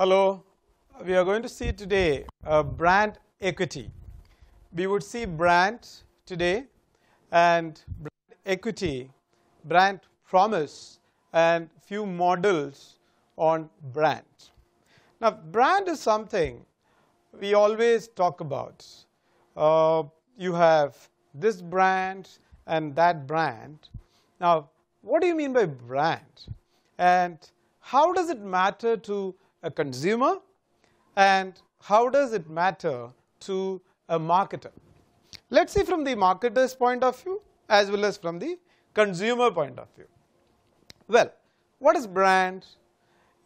Hello, we are going to see today uh, brand equity. We would see brand today and brand equity, brand promise and few models on brand. Now brand is something we always talk about. Uh, you have this brand and that brand. Now what do you mean by brand and how does it matter to a consumer and how does it matter to a marketer? Let's see from the marketer's point of view as well as from the consumer point of view. Well, what is brand?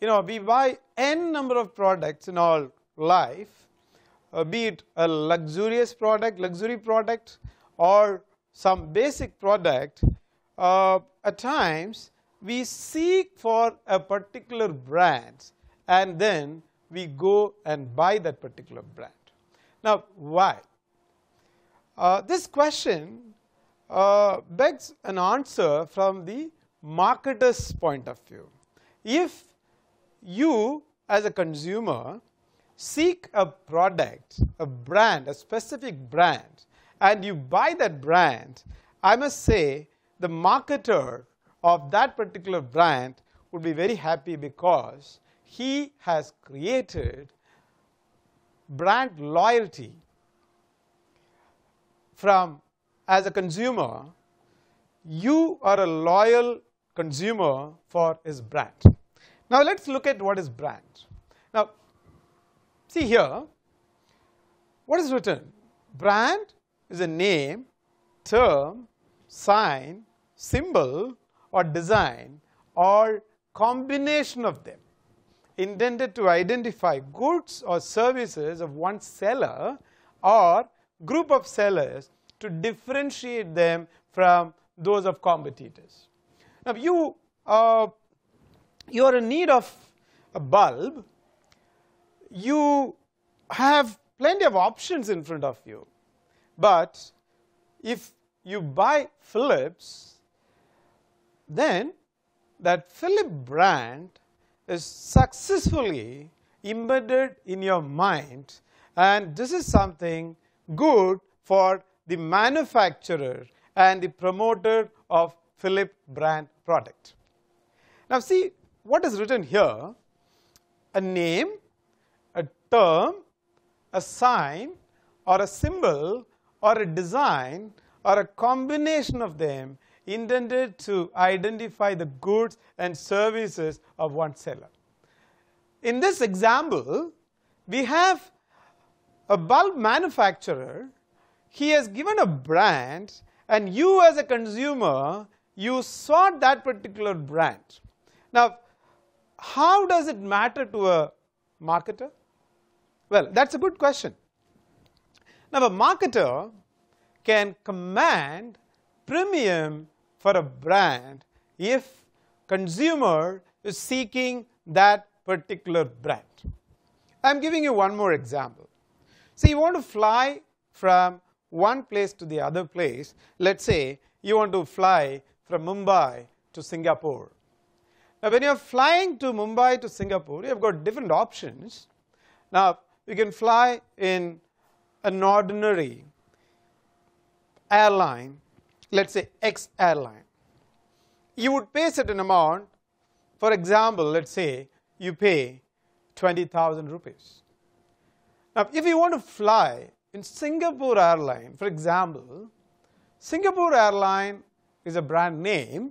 You know, we buy n number of products in our life, uh, be it a luxurious product, luxury product or some basic product, uh, at times we seek for a particular brand and then we go and buy that particular brand. Now, why? Uh, this question uh, begs an answer from the marketer's point of view. If you as a consumer seek a product, a brand, a specific brand and you buy that brand, I must say the marketer of that particular brand would be very happy because he has created brand loyalty from as a consumer you are a loyal consumer for his brand. Now let us look at what is brand. Now see here what is written brand is a name, term, sign, symbol or design or combination of them intended to identify goods or services of one seller or group of sellers to differentiate them from those of competitors. Now you uh, you are in need of a bulb, you have plenty of options in front of you, but if you buy Philips, then that Philip brand is successfully embedded in your mind and this is something good for the manufacturer and the promoter of Philip brand product. Now see what is written here a name, a term, a sign or a symbol or a design or a combination of them intended to identify the goods and services of one seller. In this example, we have a bulb manufacturer, he has given a brand and you as a consumer, you sought that particular brand. Now, how does it matter to a marketer? Well, that is a good question. Now, a marketer can command premium for a brand if consumer is seeking that particular brand. I am giving you one more example. See you want to fly from one place to the other place, let us say you want to fly from Mumbai to Singapore. Now when you are flying to Mumbai to Singapore, you have got different options. Now you can fly in an ordinary airline let us say X airline, you would pay certain amount. For example, let us say you pay 20,000 rupees. Now, if you want to fly in Singapore Airline, for example, Singapore Airline is a brand name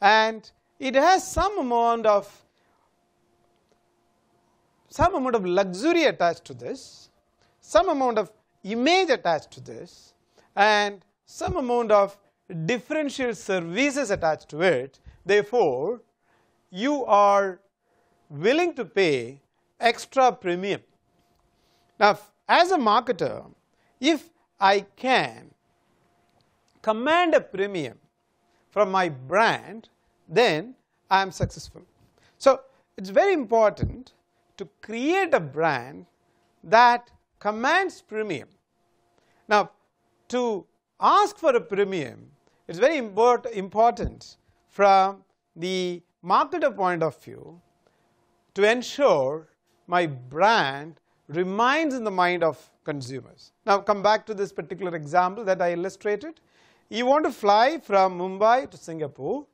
and it has some amount of some amount of luxury attached to this, some amount of image attached to this and some amount of differential services attached to it. Therefore, you are willing to pay extra premium. Now, as a marketer, if I can command a premium from my brand, then I am successful. So, it is very important to create a brand that commands premium. Now, to ask for a premium, it is very important from the marketer point of view to ensure my brand remains in the mind of consumers. Now, come back to this particular example that I illustrated. You want to fly from Mumbai to Singapore.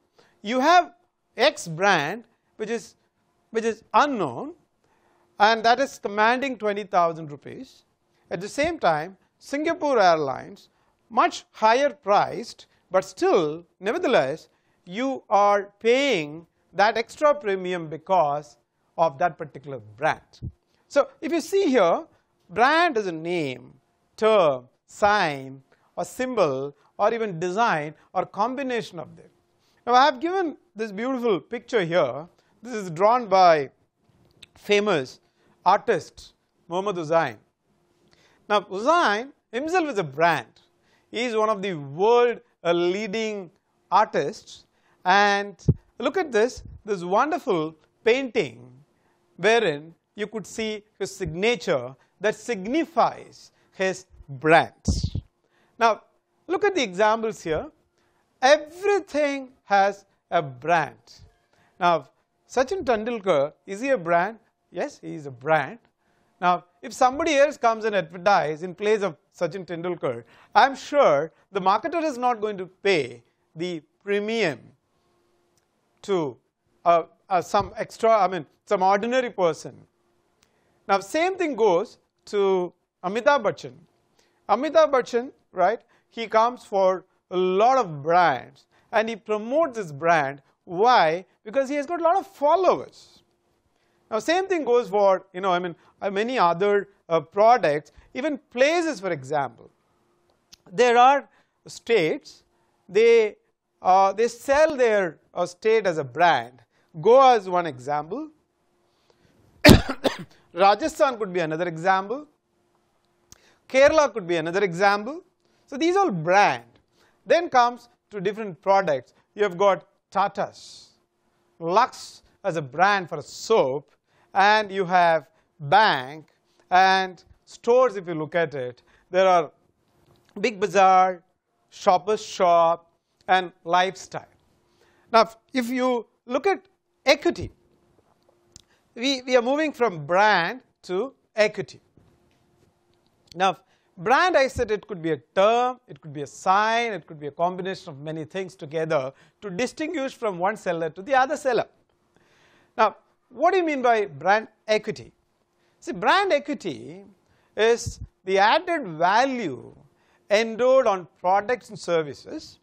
You have X brand which is which is unknown and that is commanding 20,000 rupees. At the same time, Singapore Airlines much higher priced, but still nevertheless you are paying that extra premium because of that particular brand. So, if you see here brand is a name, term, sign or symbol or even design or combination of them. Now, I have given this beautiful picture here. This is drawn by famous artist Muhammad Hussain. Now, Hussain himself is a brand. He is one of the world leading artists and look at this, this wonderful painting wherein you could see his signature that signifies his brand. Now, look at the examples here. Everything has a brand. Now, Sachin Tendulkar, is he a brand? Yes, he is a brand. Now, if somebody else comes and advertise in place of Sachin Tendulkar, I am sure the marketer is not going to pay the premium to uh, uh, some extra, I mean, some ordinary person. Now, same thing goes to Amitabh Bachchan. Amitabh Bachchan, right, he comes for a lot of brands and he promotes this brand. Why? Because he has got a lot of followers. Now, same thing goes for, you know, I mean, uh, many other uh, products, even places, for example. There are states, they, uh, they sell their uh, state as a brand. Goa is one example. Rajasthan could be another example. Kerala could be another example. So, these all brand. Then comes to different products. You have got Tata's, Lux as a brand for soap and you have bank and stores if you look at it. There are Big Bazaar, Shoppers Stop and Lifestyle. Now, if you look at equity, we, we are moving from brand to equity. Now, brand I said it could be a term, it could be a sign, it could be a combination of many things together to distinguish from one seller to the other seller. Now, what do you mean by brand equity? See, brand equity is the added value endowed on products and services.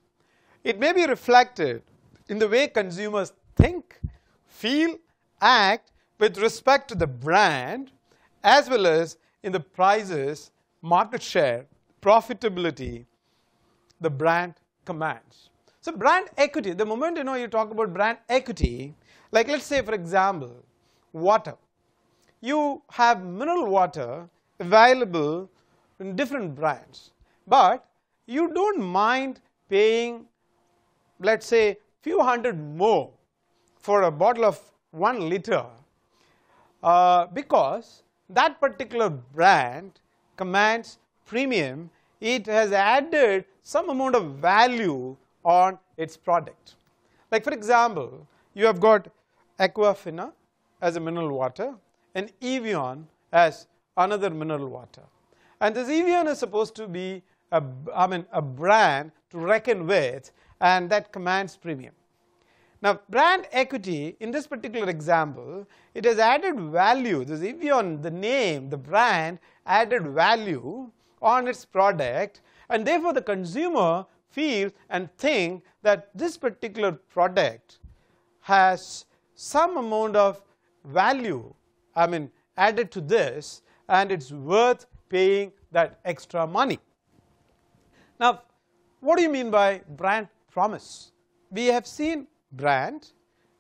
It may be reflected in the way consumers think, feel, act with respect to the brand as well as in the prices, market share, profitability the brand commands. So, brand equity, the moment you know you talk about brand equity, like let us say for example, water. You have mineral water available in different brands, but you do not mind paying let us say few hundred more for a bottle of 1 liter uh, because that particular brand commands premium, it has added some amount of value on its product. Like for example, you have got Aquafina as a mineral water and Evian as another mineral water. And this Evian is supposed to be a, I mean, a brand to reckon with and that commands premium. Now, brand equity in this particular example, it has added value, this Evian, the name, the brand added value on its product and therefore, the consumer feels and think that this particular product has some amount of value I mean added to this and it is worth paying that extra money. Now, what do you mean by brand promise? We have seen brand,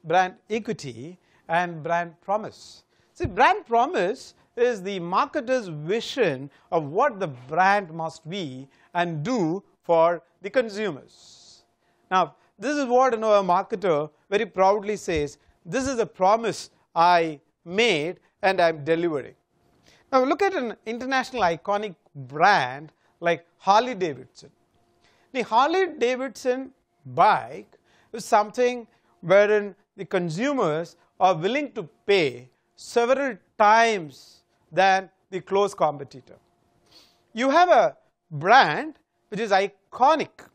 brand equity and brand promise. See brand promise is the marketer's vision of what the brand must be and do for the consumers. Now, this is what you know a marketer very proudly says this is a promise I made and I am delivering. Now, look at an international iconic brand like Harley Davidson. The Harley Davidson bike is something wherein the consumers are willing to pay several times than the close competitor. You have a brand which is iconic.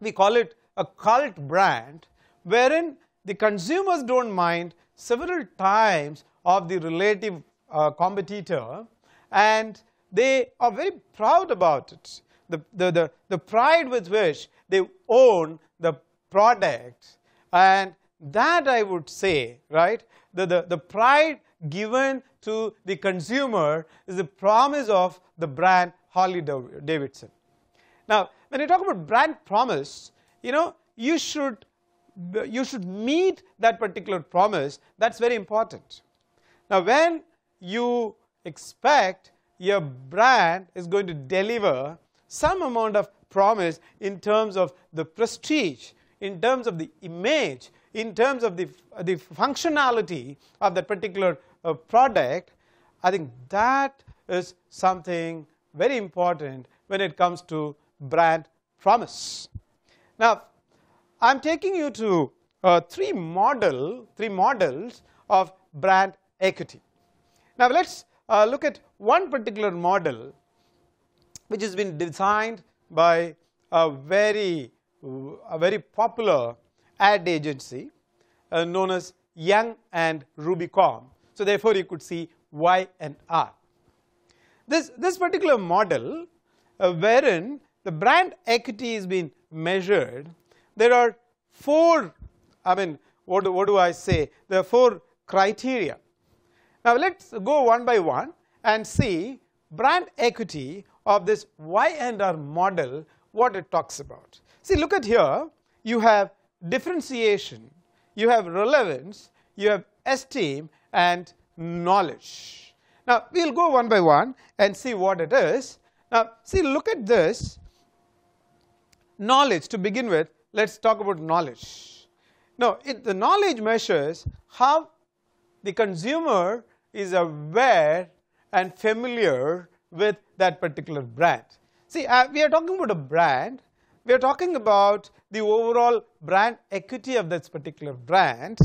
We call it a cult brand wherein the consumers don't mind several times of the relative uh, competitor and they are very proud about it. The, the, the, the pride with which they own the product and that I would say, right, the, the, the pride given to the consumer is the promise of the brand Harley Davidson. Now, when you talk about brand promise, you know, you should you should meet that particular promise. That's very important. Now, when you expect your brand is going to deliver some amount of promise in terms of the prestige, in terms of the image, in terms of the, the functionality of that particular uh, product, I think that is something very important when it comes to brand promise. Now, I am taking you to uh, three model, three models of brand equity. Now, let us uh, look at one particular model which has been designed by a very, a very popular ad agency uh, known as Young and Rubicam. So, therefore, you could see Y and R. This, this particular model uh, wherein the brand equity is being measured, there are four, I mean, what, what do I say? There are four criteria. Now, let us go one by one and see brand equity of this Y and R model, what it talks about. See, look at here, you have differentiation, you have relevance, you have esteem and knowledge. Now, we will go one by one and see what it is. Now, see look at this knowledge to begin with, let us talk about knowledge. Now, it, the knowledge measures how the consumer is aware and familiar with that particular brand. See, uh, we are talking about a brand, we are talking about the overall brand equity of this particular brand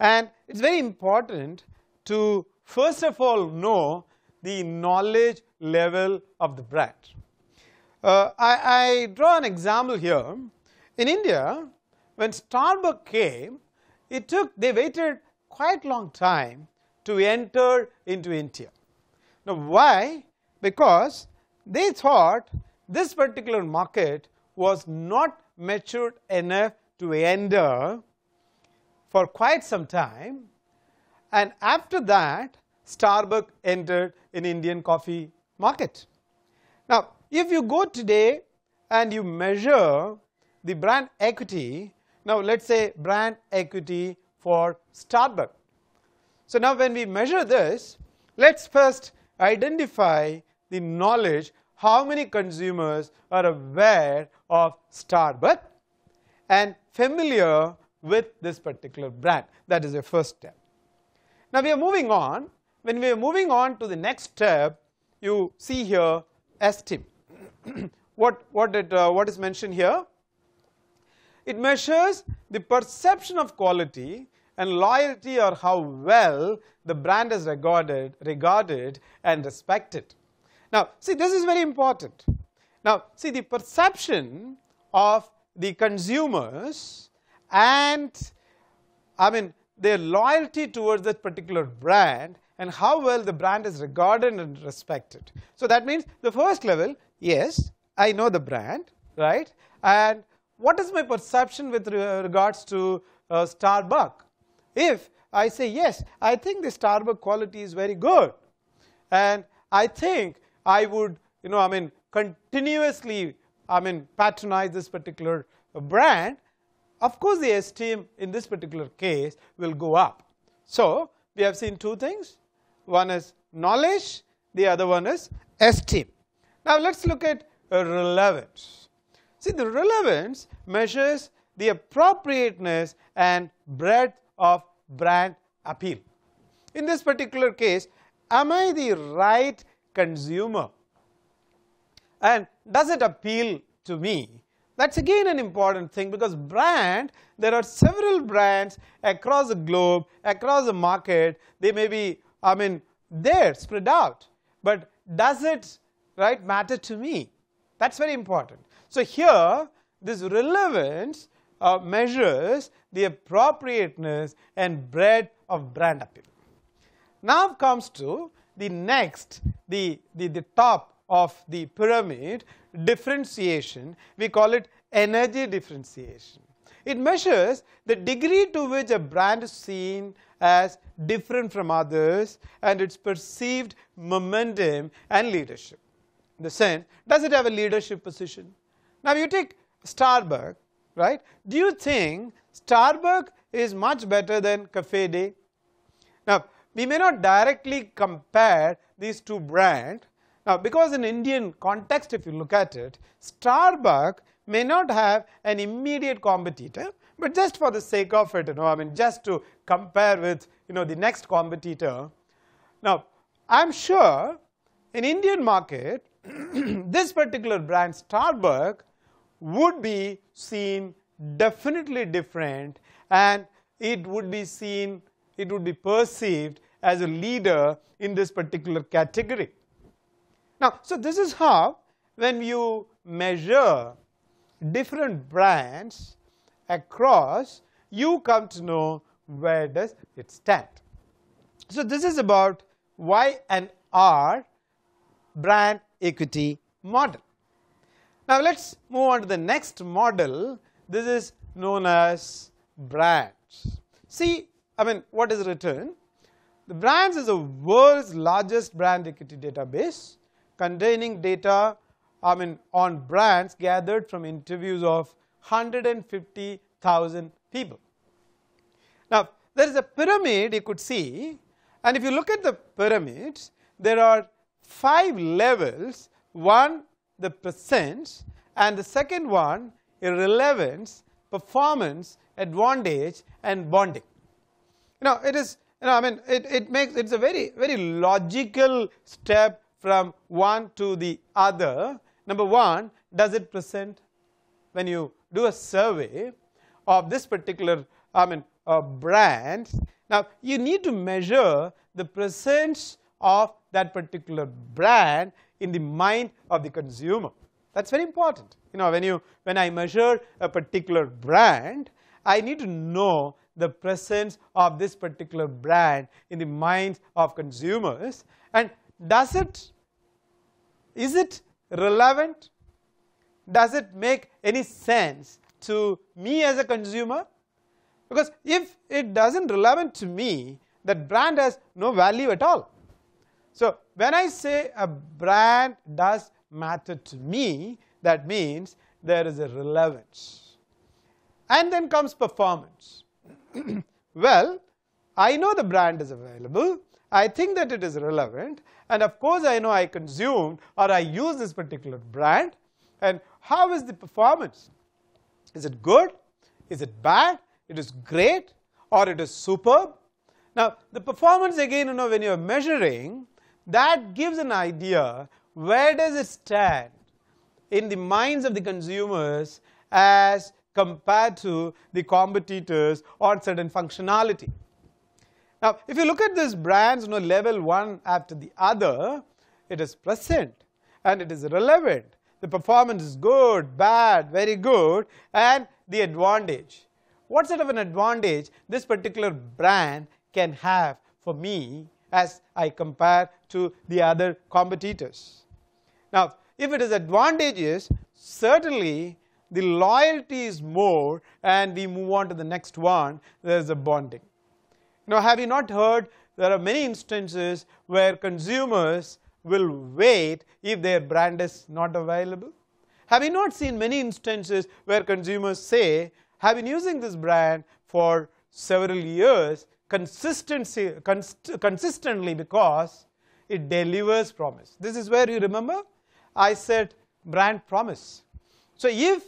and it is very important to first of all know the knowledge level of the brand. Uh, I, I, draw an example here. In India, when Starbucks came, it took, they waited quite long time to enter into India. Now, why? Because they thought this particular market was not matured enough to enter for quite some time and after that Starbucks entered in Indian coffee market. Now, if you go today and you measure the brand equity, now let us say brand equity for Starbucks. So, now when we measure this, let us first identify the knowledge how many consumers are aware of Starbucks and familiar with this particular brand. That is the first step. Now, we are moving on. When we are moving on to the next step, you see here esteem. what, what, it, uh, what is mentioned here? It measures the perception of quality and loyalty or how well the brand is regarded, regarded and respected. Now, see this is very important. Now, see the perception of the consumers and I mean their loyalty towards that particular brand and how well the brand is regarded and respected. So, that means the first level yes I know the brand right and what is my perception with regards to uh, Starbucks. If I say yes I think the Starbucks quality is very good and I think I would you know I mean continuously I mean patronize this particular brand of course the esteem in this particular case will go up. So, we have seen two things one is knowledge the other one is esteem. Now, let us look at relevance. See the relevance measures the appropriateness and breadth of brand appeal. In this particular case am I the right consumer and does it appeal to me that is again an important thing because brand there are several brands across the globe across the market they may be I mean, there spread out, but does it right matter to me? That's very important. So here, this relevance uh, measures the appropriateness and breadth of brand appeal. Now comes to the next, the, the, the top of the pyramid differentiation, we call it energy differentiation. It measures the degree to which a brand is seen as different from others and its perceived momentum and leadership. In the sense, does it have a leadership position? Now you take Starbucks, right? Do you think Starbucks is much better than Cafe Day? Now, we may not directly compare these two brands. Now, because in Indian context, if you look at it, Starbucks may not have an immediate competitor, but just for the sake of it, you know, I mean, just to compare with, you know, the next competitor. Now, I'm sure in Indian market, this particular brand Starbucks would be seen definitely different and it would be seen, it would be perceived as a leader in this particular category. Now, so this is how when you measure different brands across, you come to know where does it stand. So this is about Y and R brand equity model. Now let's move on to the next model. This is known as BrandZ. See, I mean, what is written? The BrandZ is the world's largest brand equity database containing data I mean on brands gathered from interviews of 150,000 people. Now there is a pyramid you could see and if you look at the pyramids there are five levels one the percent and the second one irrelevance performance advantage and bonding. You know it is you know I mean it, it makes it's a very very logical step from one to the other Number one, does it present when you do a survey of this particular I mean uh, brand. Now, you need to measure the presence of that particular brand in the mind of the consumer. That's very important. You know, when you when I measure a particular brand, I need to know the presence of this particular brand in the minds of consumers and does it is it relevant? Does it make any sense to me as a consumer? Because if it doesn't relevant to me, that brand has no value at all. So when I say a brand does matter to me, that means there is a relevance. And then comes performance. well, I know the brand is available, I think that it is relevant and of course I know I consumed or I use this particular brand and how is the performance? Is it good? Is it bad? It is great or it is superb? Now the performance again you know when you are measuring that gives an idea where does it stand in the minds of the consumers as compared to the competitors on certain functionality. Now, if you look at these brands, you know, level one after the other, it is present and it is relevant. The performance is good, bad, very good, and the advantage. What sort of an advantage this particular brand can have for me as I compare to the other competitors? Now, if it is advantageous, certainly the loyalty is more and we move on to the next one, there is a bonding. Now, have you not heard there are many instances where consumers will wait if their brand is not available? Have you not seen many instances where consumers say, have been using this brand for several years consistency, consistently because it delivers promise. This is where you remember I said brand promise. So, if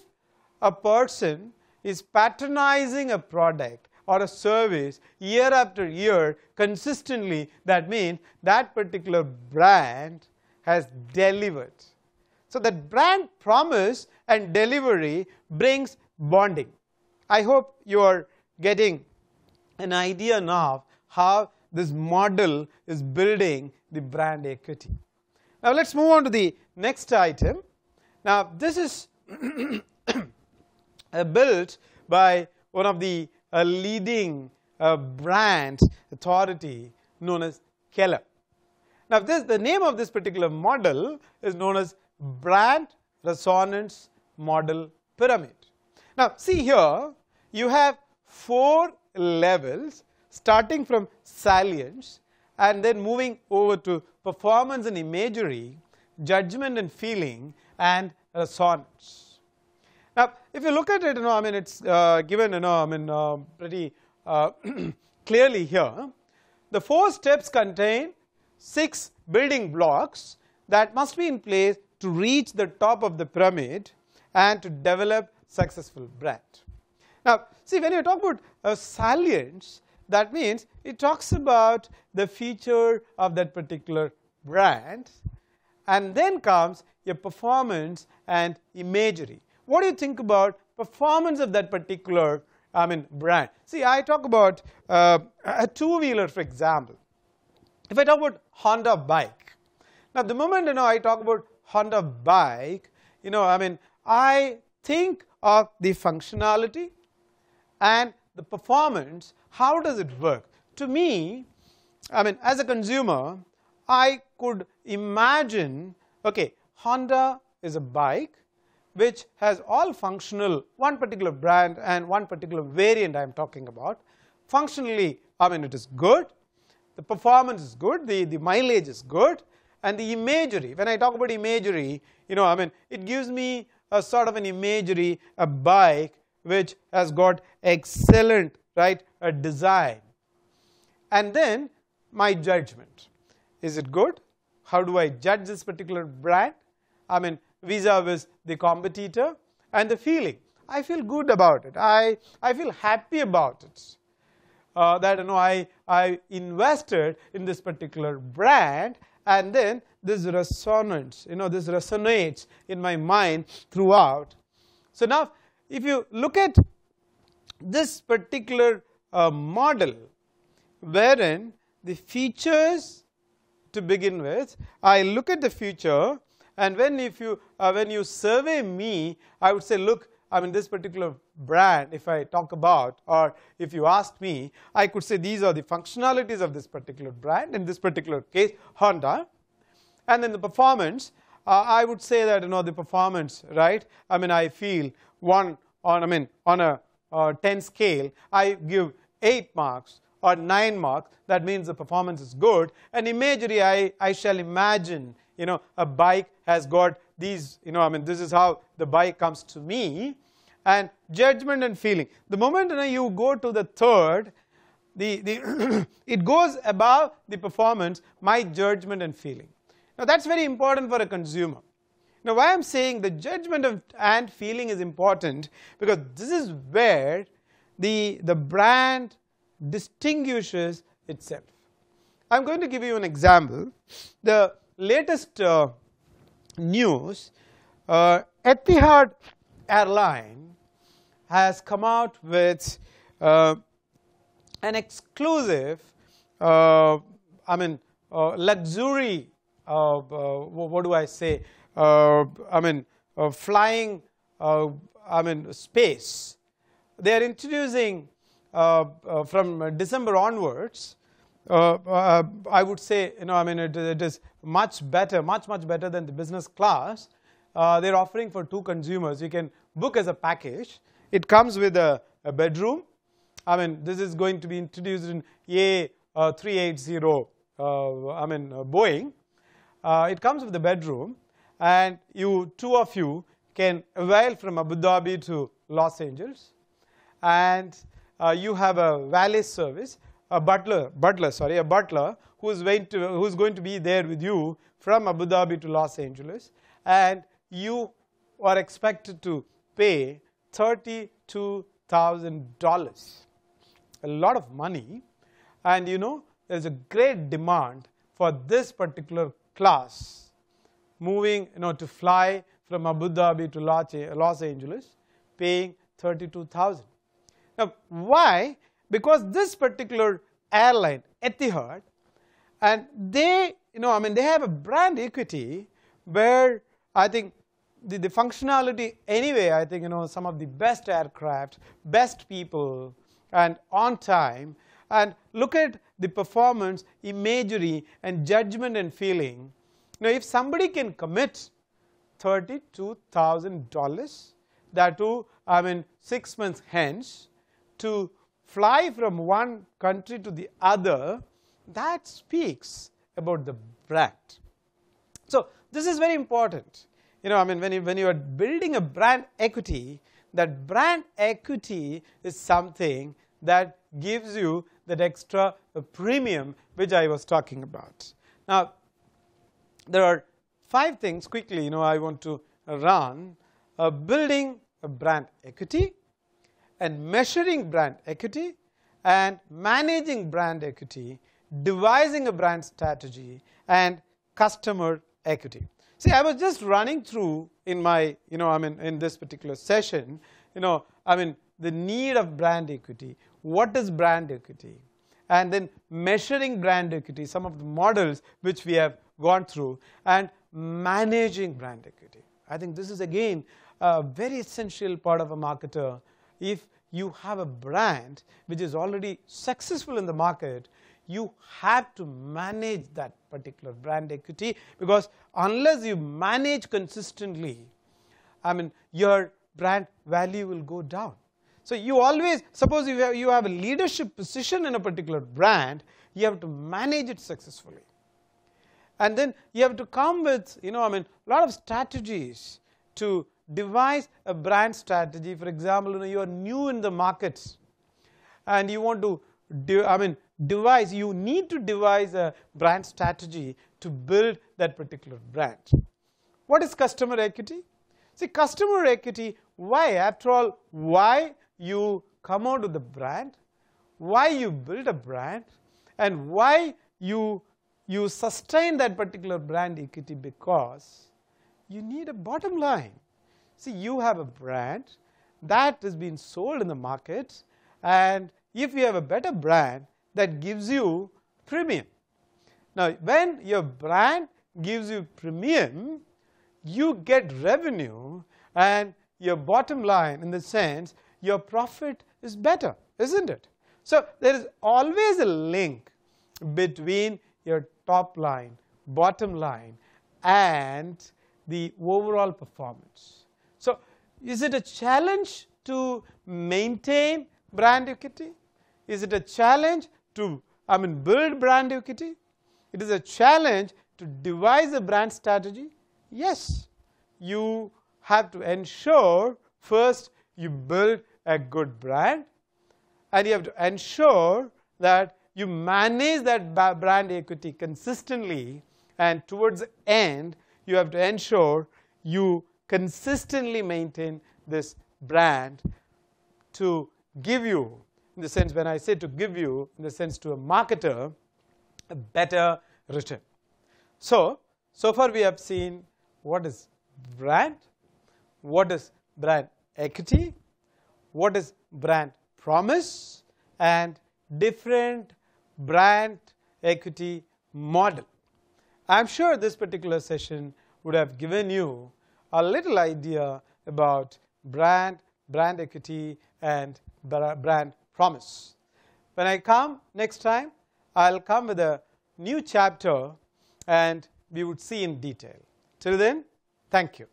a person is patronizing a product or a service year after year consistently, that means that particular brand has delivered. So, that brand promise and delivery brings bonding. I hope you are getting an idea now how this model is building the brand equity. Now let's move on to the next item. Now this is built by one of the uh, leading uh, brand authority known as Keller. Now this the name of this particular model is known as brand resonance model pyramid. Now see here you have four levels starting from salience and then moving over to performance and imagery, judgment and feeling and resonance. Now if you look at it you know I mean it's uh, given you know I mean uh, pretty uh, clearly here the four steps contain six building blocks that must be in place to reach the top of the pyramid and to develop successful brand. Now see when you talk about a salience that means it talks about the feature of that particular brand and then comes your performance and imagery. What do you think about performance of that particular I mean brand? See I talk about uh, a two wheeler for example. If I talk about Honda bike, now the moment you know I talk about Honda bike, you know I mean I think of the functionality and the performance, how does it work? To me, I mean as a consumer, I could imagine, okay, Honda is a bike which has all functional, one particular brand and one particular variant I am talking about. Functionally, I mean it is good, the performance is good, the, the mileage is good and the imagery, when I talk about imagery, you know I mean it gives me a sort of an imagery, a bike which has got excellent right a design. And then my judgment. Is it good? How do I judge this particular brand? I mean vis-a-vis the competitor and the feeling. I feel good about it. I, I feel happy about it uh, that you know I, I invested in this particular brand and then this resonance you know this resonates in my mind throughout. So now if you look at this particular uh, model wherein the features to begin with, I look at the future and when if you uh, when you survey me, I would say look I mean this particular brand if I talk about or if you asked me, I could say these are the functionalities of this particular brand. In this particular case Honda. And then the performance uh, I would say that you know the performance right? I mean I feel 1 on I mean on a uh, 10 scale I give 8 marks or 9 marks that means the performance is good and imagery I, I shall imagine you know a bike has got these you know I mean this is how the bike comes to me and judgment and feeling. The moment you, know, you go to the third the, the it goes above the performance my judgment and feeling. Now that's very important for a consumer. Now why I am saying the judgment of and feeling is important because this is where the, the brand distinguishes itself. I am going to give you an example. The latest uh, news, uh, Etihad airline has come out with uh, an exclusive, uh, I mean uh, luxury, what do I say, uh, I mean uh, flying uh, I mean space. They are introducing from December onwards I would say you know I mean it, it is much better much much better than the business class. they are offering for two consumers you can book as a package. It comes with a, a bedroom I mean this is going to be introduced in A380 uh, I mean uh, Boeing. Uh, it comes with the bedroom and you two of you can avail from Abu Dhabi to Los Angeles. And uh, you have a valet service a butler butler sorry a butler who is going to who is going to be there with you from Abu Dhabi to Los Angeles. And you are expected to pay $32,000 a lot of money. And you know there is a great demand for this particular class moving you know to fly from Abu Dhabi to Los Angeles paying 32,000. Now why? Because this particular airline Etihad and they you know I mean they have a brand equity where I think the, the functionality anyway I think you know some of the best aircraft, best people and on time and look at the performance, imagery and judgment and feeling. Now if somebody can commit $32,000 that too I mean 6 months hence to fly from one country to the other that speaks about the brand. So this is very important you know I mean when you when you are building a brand equity that brand equity is something that gives you that extra premium which I was talking about. Now there are five things quickly you know I want to run uh, building a brand equity and measuring brand equity and managing brand equity, devising a brand strategy and customer equity. See, I was just running through in my, you know, I mean, in this particular session, you know, I mean, the need of brand equity, what is brand equity, and then measuring brand equity, some of the models which we have gone through, and managing brand equity. I think this is again a very essential part of a marketer. If you have a brand which is already successful in the market, you have to manage that particular brand equity because unless you manage consistently, I mean your brand value will go down. So you always suppose you have, you have a leadership position in a particular brand, you have to manage it successfully. And then you have to come with you know I mean a lot of strategies to devise a brand strategy. For example, you know you are new in the markets and you want to do, I mean devise, you need to devise a brand strategy to build that particular brand. What is customer equity? See customer equity, why after all, why you come out with the brand, why you build a brand and why you, you sustain that particular brand equity because you need a bottom line. See you have a brand that is being sold in the market and if you have a better brand that gives you premium. Now when your brand gives you premium, you get revenue and your bottom line in the sense your profit is better, isn't it? So there is always a link between your top line, bottom line and the overall performance. So is it a challenge to maintain brand equity? Is it a challenge to I mean build brand equity? It is a challenge to devise a brand strategy. Yes, you have to ensure first you build a good brand and you have to ensure that you manage that brand equity consistently and towards the end you have to ensure you consistently maintain this brand to give you in the sense when I say to give you in the sense to a marketer a better return. So, so far we have seen what is brand, what is brand equity, what is brand promise and different brand equity model. I am sure this particular session would have given you a little idea about brand, brand equity and brand promise. When I come next time, I will come with a new chapter and we would see in detail. Till then, thank you.